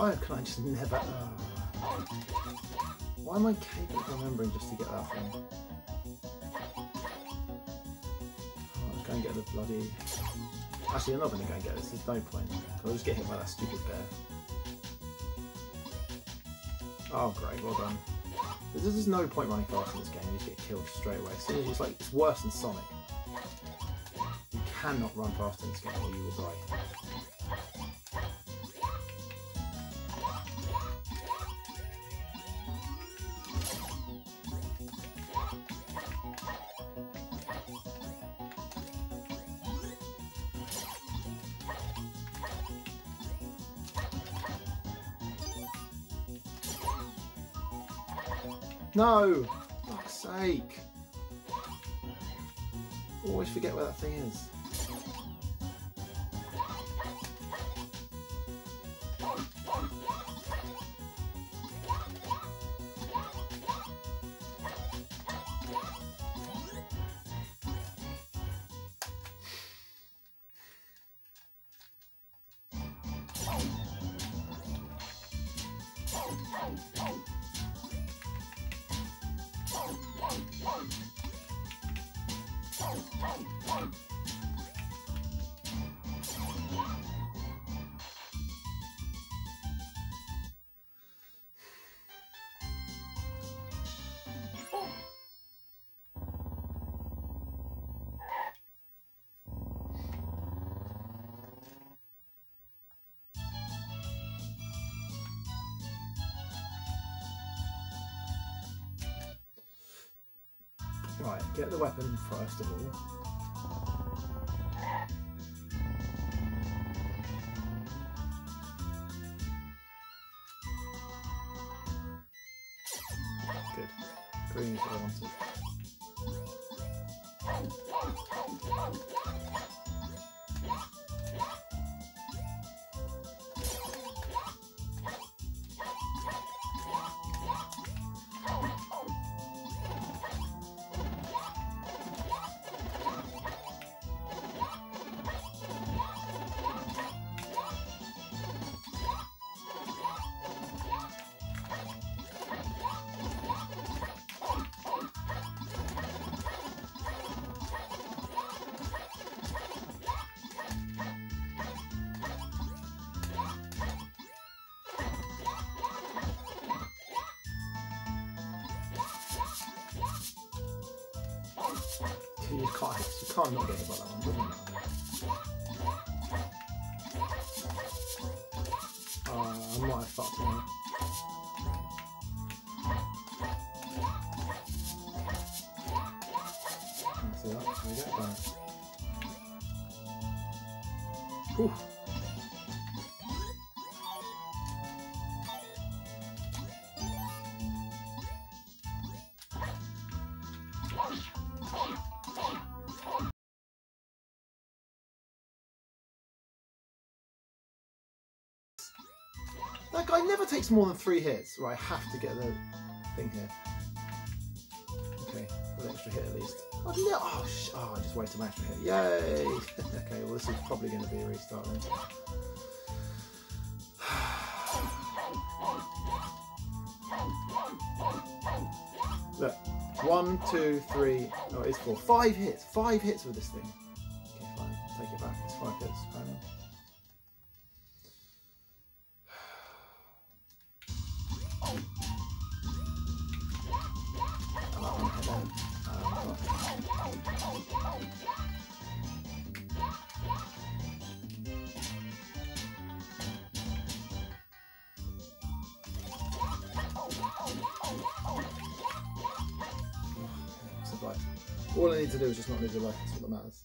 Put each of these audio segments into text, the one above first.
Why can I just never... Uh, why am I capable of remembering just to get that thing? Oh, let's go get the bloody... Actually, I'm not going to go and get this. There's no point. I'll just get hit by that stupid bear. Oh, great. Well done. There's no point running fast in this game. You just get killed straight away. It's like it's worse than Sonic. You cannot run fast in this game or you will die. No! For Fuck's sake! Always forget where that thing is. Right, weapon first of all. You can't, you can't not get hit by that one, um, That guy never takes more than three hits. Right, I have to get the thing here. Okay, an extra hit at least. Oh, no. oh, sh oh, I just wasted my extra hit. Yay! okay, well, this is probably going to be a restart then. Look, one, two, three, no, it's four. Five hits. Five hits with this thing. All I need to do is just not lose a life. That's what matters.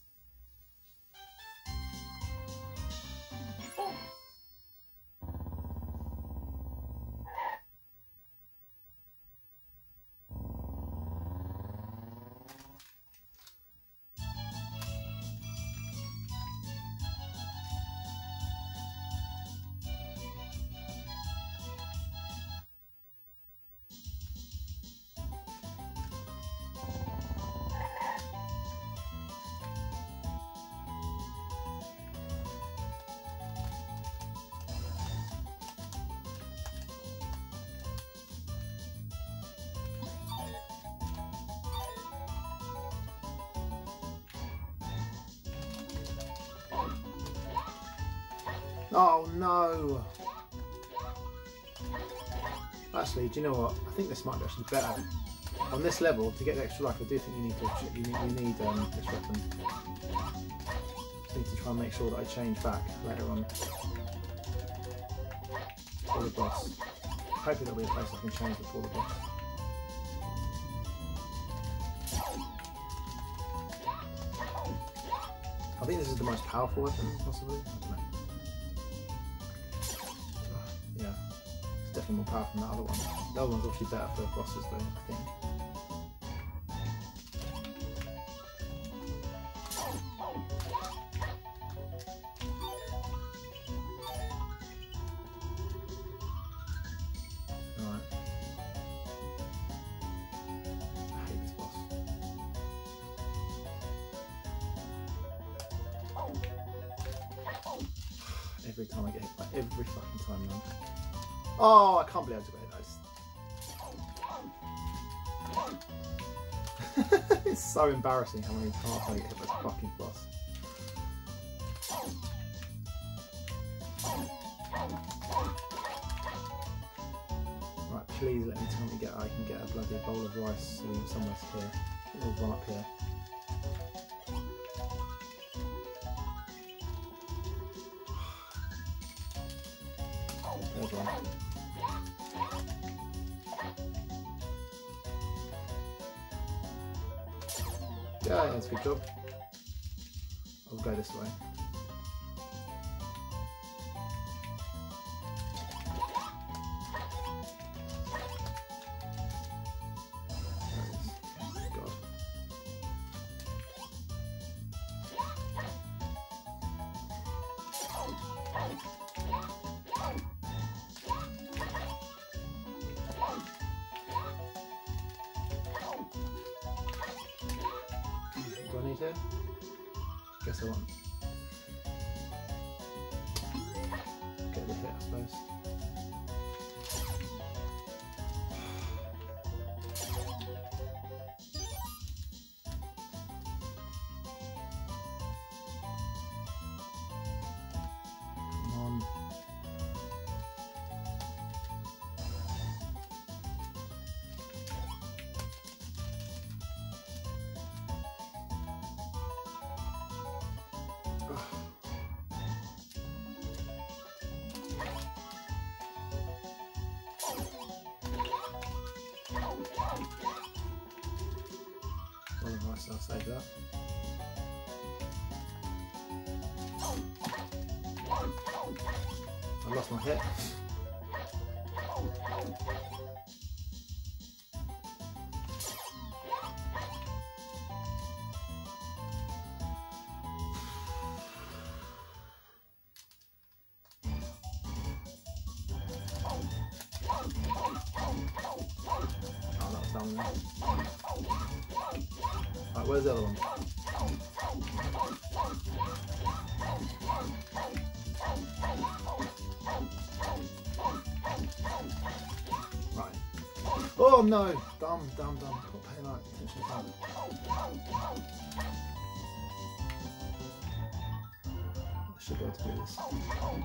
Do you know what? I think this might be actually better. On this level, to get the extra life, I do think you need to you need, you need um, this weapon. I need to try and make sure that I change back later on for the boss. Hoping there'll be a place I can change before the boss. I think this is the most powerful weapon, possibly. More powerful than that other one. The other one's obviously better for bosses, though, I think. So embarrassing how many times I get hit by fucking boss. Right, please let me tell me get I can get a bloody bowl of rice soon somewhere here. There's one up here. Yeah, I? Guess I won't. Get the hit, I suppose. That. I lost my hit. Oh, that was down there. Where's the other one? Right. Oh no! Dumb, dumb, dumb. Got pay attention to. I should be able to do this.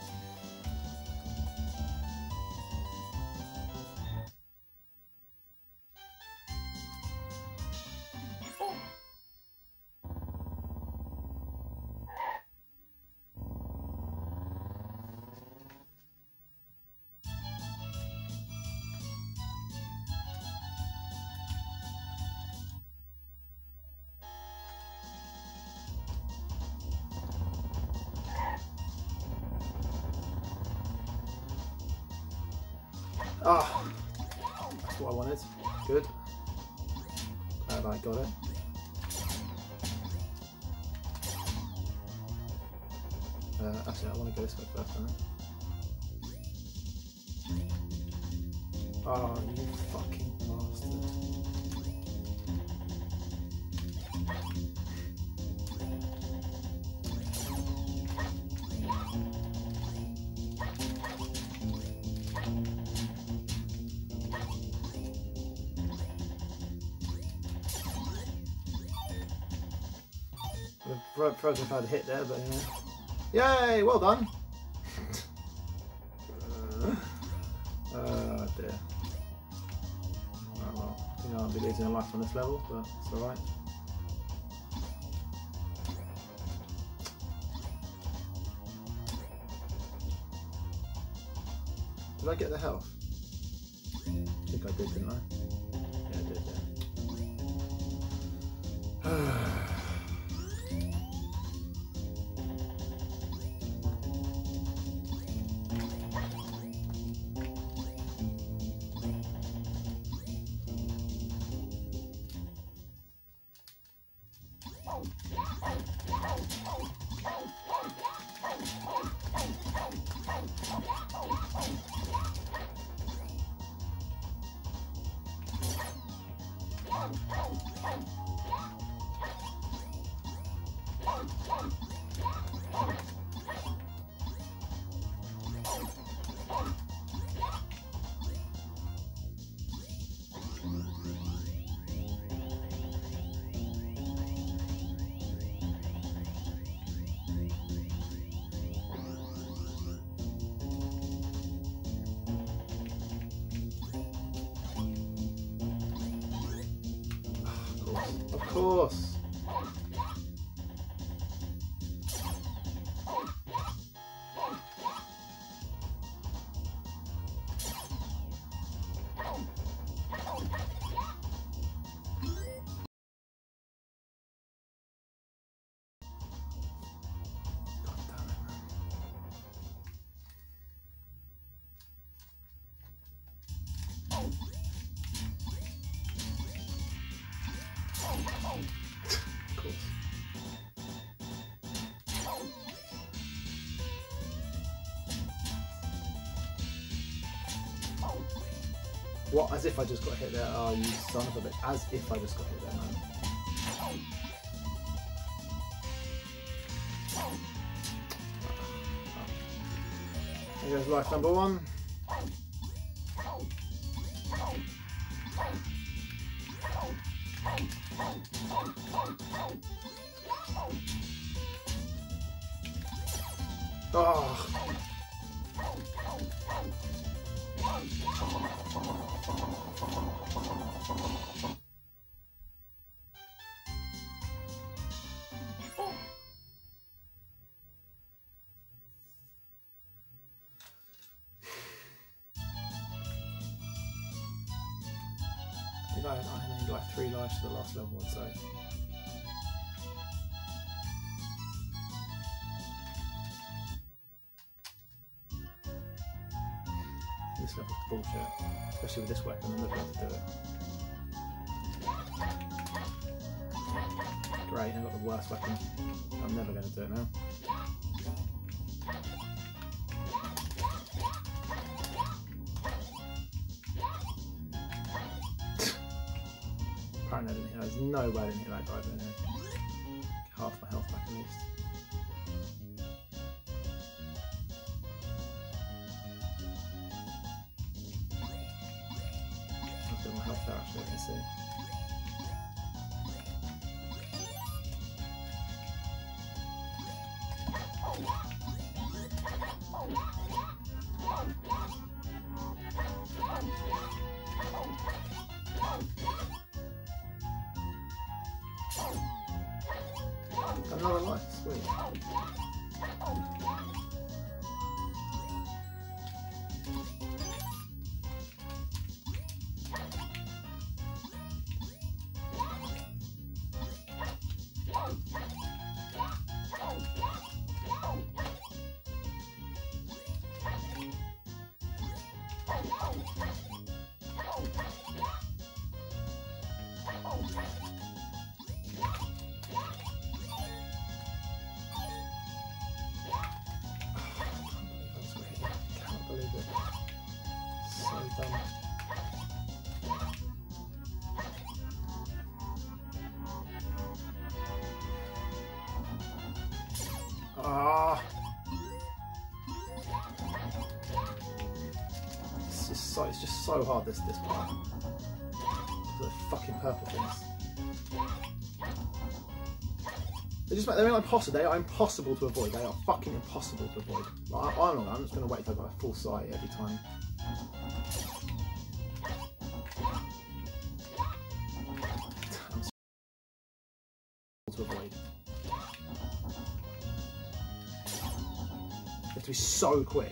Ah, that's what I wanted. Good. Glad I got it. Uh, actually, I want to go this way first, don't I? Progress had a hit there, but yeah. Yay! Well done. oh dear. Oh, well, I think I'll be losing a life on this level, but it's alright. Did I get the health? I think I did, didn't course. What? As if I just got hit there. Oh, you son of a bitch. As if I just got hit there, man. Here goes life number one. Think I, I need like three lives to the last level, I'd say. This level's bullshit, especially with this weapon. I'm never going to do it. Great, I've got the worst weapon. I'm never going to do it now. Didn't hit. There's no I didn't hit that guy there. Half my health back at least. I've got my health there actually, I can see. Another life, Ah. It's just so, it's just so hard this this part. The fucking purple things. They just they're impossible. They are impossible to avoid. They are fucking impossible to avoid. Like, I, I'm not. I'm just going to wait until I've got a full sight every time. So quick.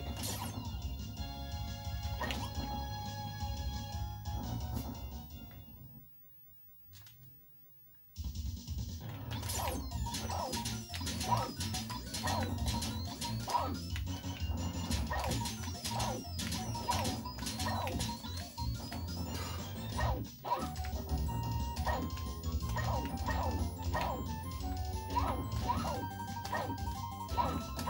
Fuck's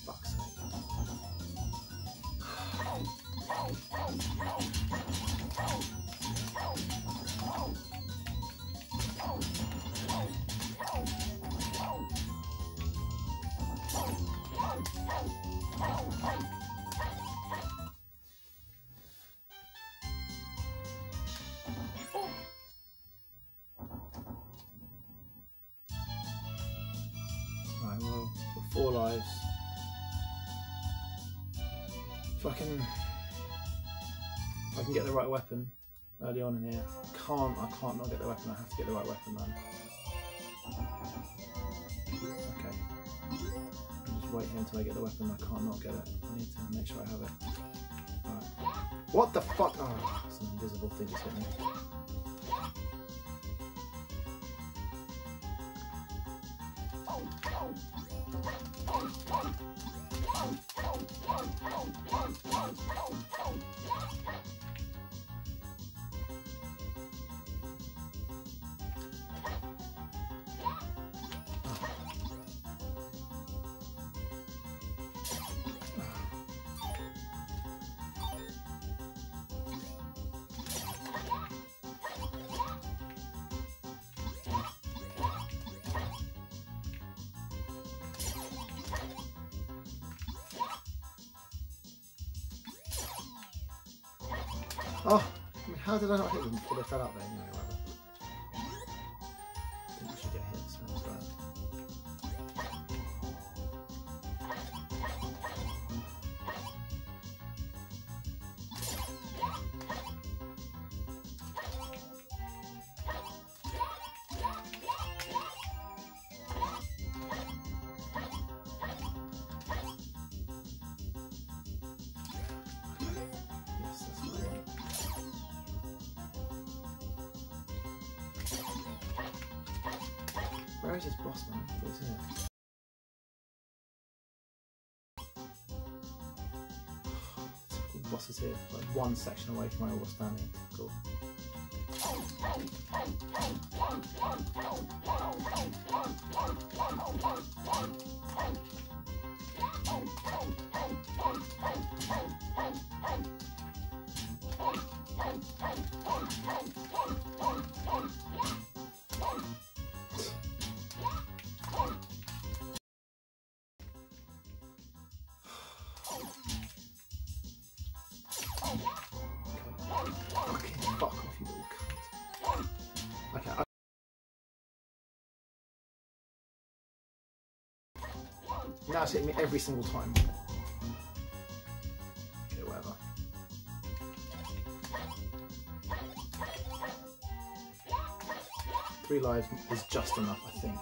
can get the right weapon early on in here, can't I can't not get the weapon. I have to get the right weapon, man. Okay. I'll just wait here until I get the weapon. I can't not get it. I need to make sure I have it. Alright. What the fuck? Ah, oh, some invisible thing just hit me. Oh, I mean, how did I not hit them before Where is this boss man? Typical is here, like one section away from where I was standing. Cool. Now it's hitting me every single time. Okay, whatever. Three lives is just enough, I think.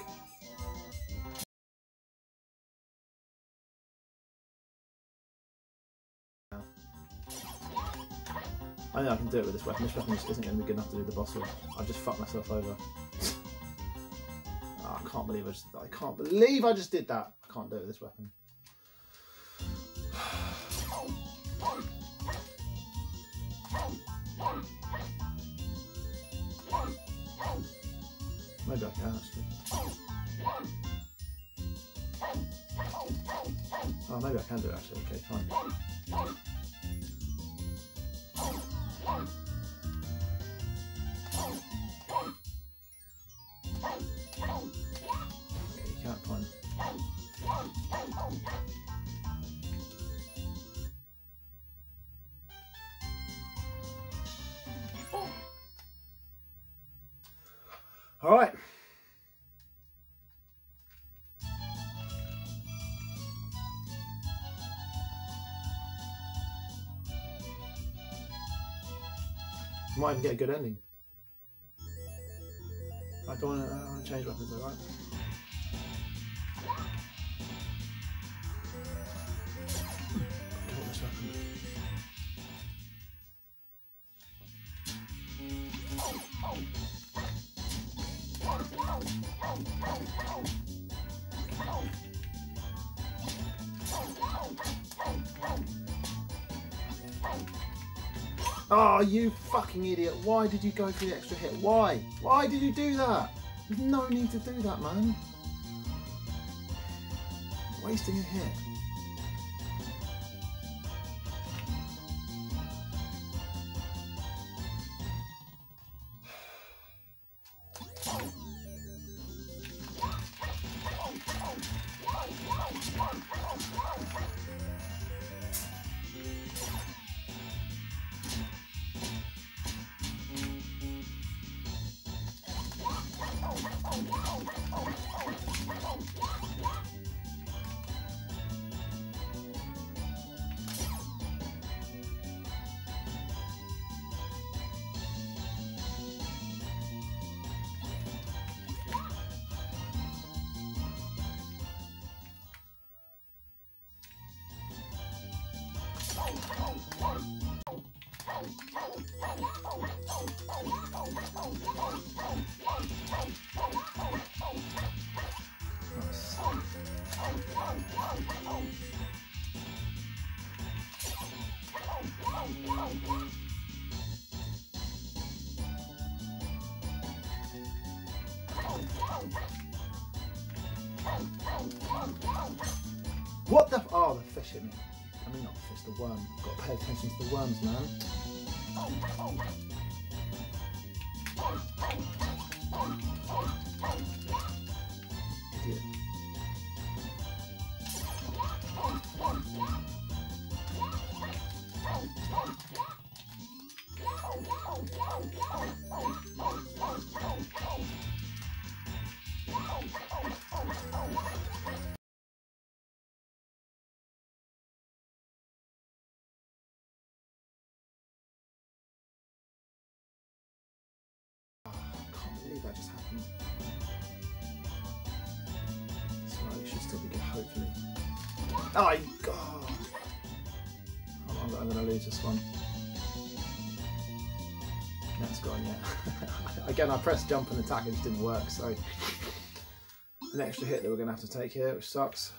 I know I can do it with this weapon. This weapon just isn't going to be good enough to do the boss with. I've just fucked myself over. I can't believe I just. I can't believe I just did that. I can't do it with this weapon. Maybe I can actually. Oh, maybe I can do it actually. Okay, fine. Cat point. All right. Might even get a good ending. I don't want to change weapons, alright? Oh, you fucking idiot. Why did you go for the extra hit? Why? Why did you do that? There's no need to do that, man. Wasting a hit. Me. I mean, not the fish, the worm. Got to pay attention to the worms, man. Believe that just happened. So should still be good, hopefully. Oh, my God! I'm, I'm, I'm going to lose this one. That's gone, yeah. Again, I pressed jump and attack, it just didn't work, so an extra hit that we're going to have to take here, which sucks.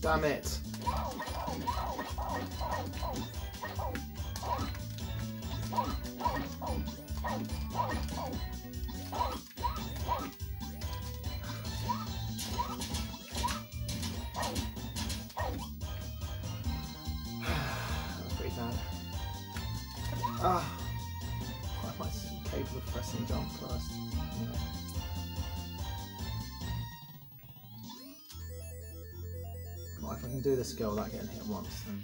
Damn it. Do this skill without getting hit once, then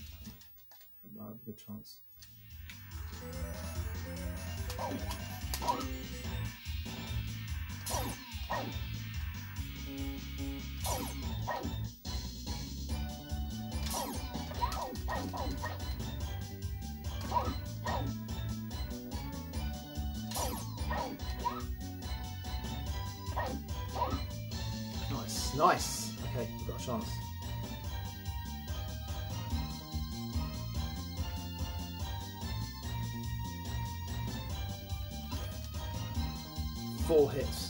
I have a good chance. Nice, nice. Okay, we've got a chance. Four hits.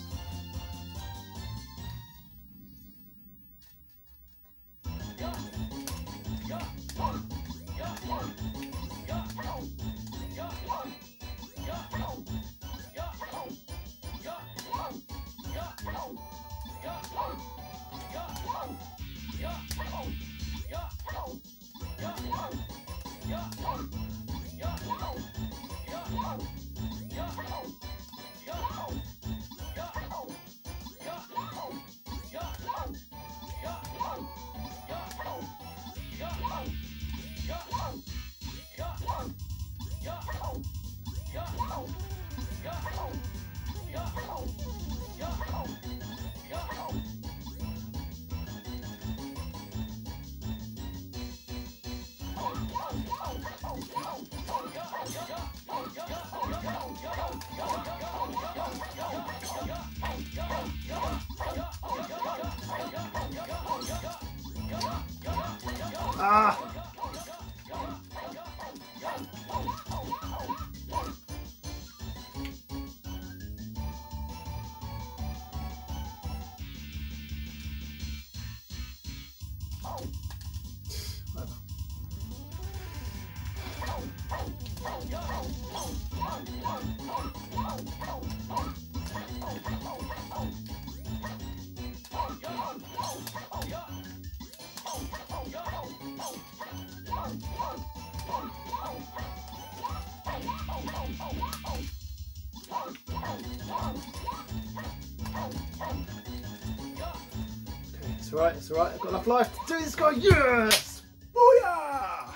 Alright, it's alright. I've got enough life to do this guy. Yes! Booyah!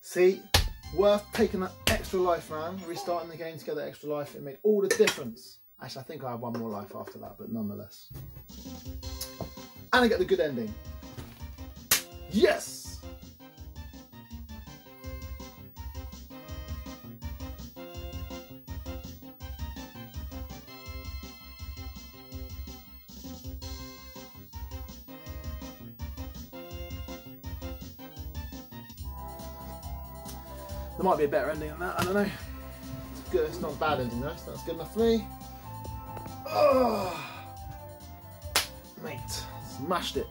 See, worth taking that extra life round, restarting the game to get that extra life. It made all the difference. Actually, I think I have one more life after that, but nonetheless. And I get the good ending. Yes! There might be a better ending than that, I don't know. It's good, it's not a bad ending though, so that's good enough for me. Oh, mate, smashed it.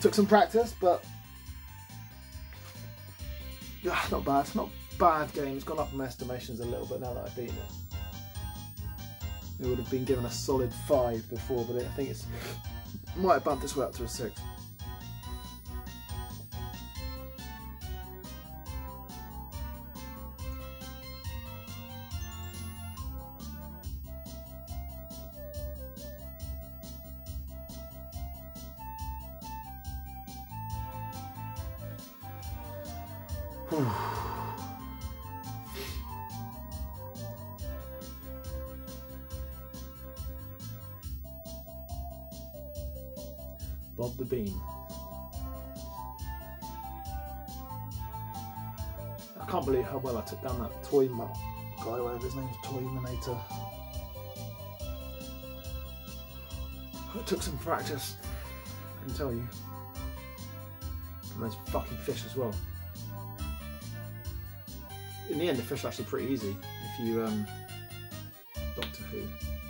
Took some practice, but not bad. Not bad game. It's gone up in my estimations a little bit now that I've beaten it. It would have been given a solid five before, but I think it's might have bumped this way up to a six. Bob the Bean. I can't believe how well I took down that toy guy, whatever his name's, Toy Manator. It took some practice, I can tell you. And those fucking fish as well. In the end, the fish are actually pretty easy if you um, Doctor Who.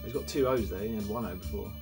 He's got two O's there. He had one O before.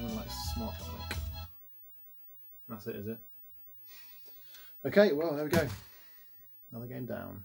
Someone like smart. That's it, is it? Okay, well, there we go. Another game down.